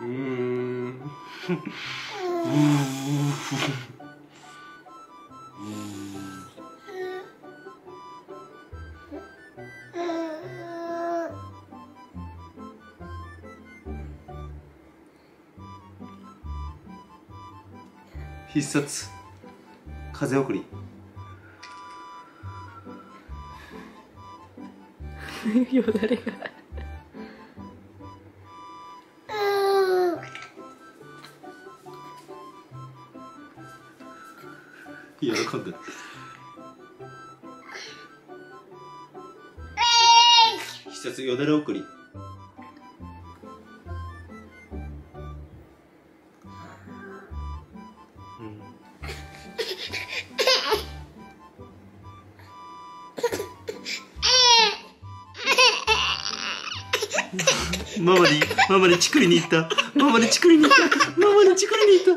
음. 必殺。風送り。よだれが。喜んでる。必殺よだれ送りママにママにチクリに行った。ママにチクリに行った。ママにチクリに行った。